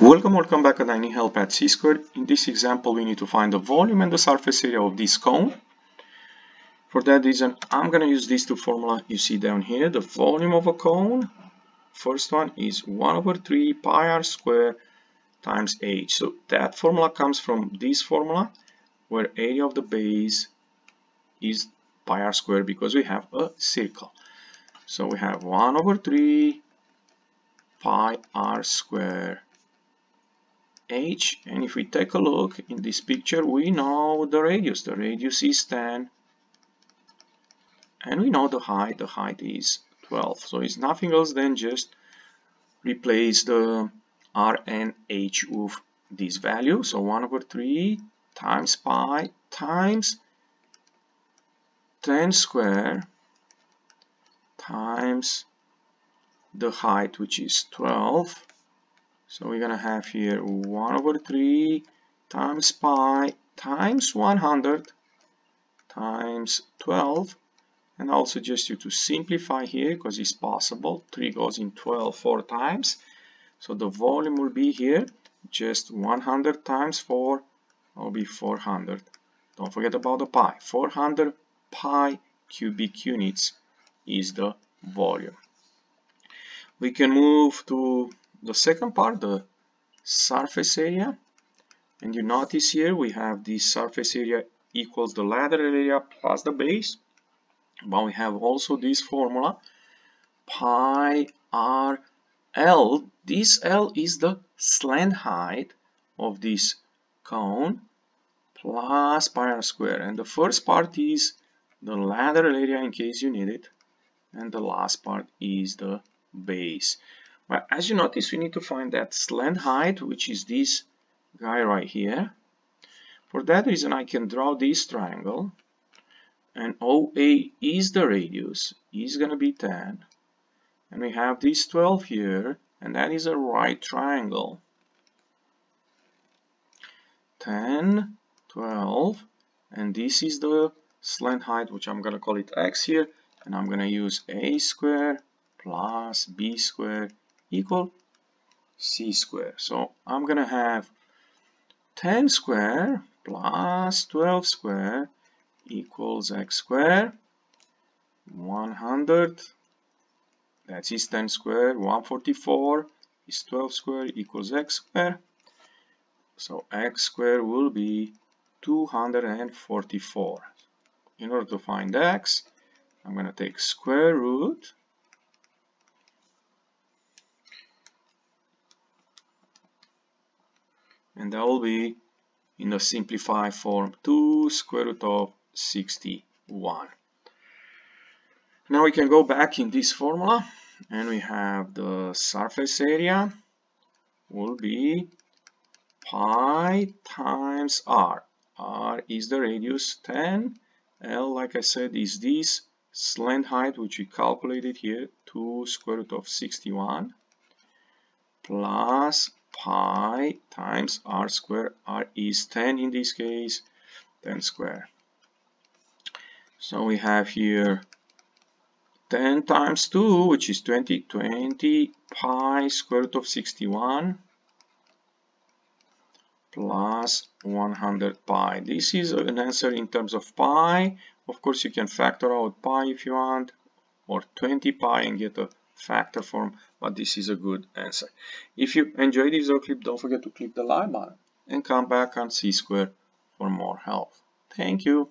Welcome, welcome back at need help at C squared. In this example, we need to find the volume and the surface area of this cone. For that reason, I'm going to use these two formula you see down here. The volume of a cone, first one is 1 over 3 pi r square times h. So that formula comes from this formula, where area of the base is pi r square because we have a circle. So we have 1 over 3 pi r square h and if we take a look in this picture we know the radius the radius is 10 and we know the height the height is 12 so it's nothing else than just replace the r and h with this value. So 1 over 3 times pi times 10 square times the height which is 12 so we're gonna have here 1 over 3 times pi times 100 times 12 and I'll suggest you to simplify here because it's possible. 3 goes in 12 four times. So the volume will be here just 100 times 4 will be 400 don't forget about the pi. 400 pi cubic units is the volume. We can move to the second part, the surface area, and you notice here we have the surface area equals the lateral area plus the base, but we have also this formula, pi r L. This L is the slant height of this cone plus pi r square, and the first part is the lateral area in case you need it, and the last part is the base. As you notice, we need to find that slant height, which is this guy right here. For that reason, I can draw this triangle, and OA is the radius, is going to be 10. And we have this 12 here, and that is a right triangle. 10, 12, and this is the slant height, which I'm going to call it x here, and I'm going to use a square plus b square equal c square. So I'm gonna have 10 square plus 12 square equals x square 100 that is 10 square 144 is 12 square equals x square. So x square will be 244 in order to find x I'm going to take square root and that will be in the simplified form 2 square root of 61. Now we can go back in this formula and we have the surface area will be pi times r. r is the radius 10, l like I said is this slant height which we calculated here 2 square root of 61 plus pi times r square r is 10 in this case 10 square. So we have here 10 times 2 which is 20 20 pi square root of 61 plus 100 pi. This is an answer in terms of pi. Of course you can factor out pi if you want or 20 pi and get a factor form, but this is a good answer. If you enjoyed this video clip, don't forget to click the like button and come back on C Square for more help. Thank you.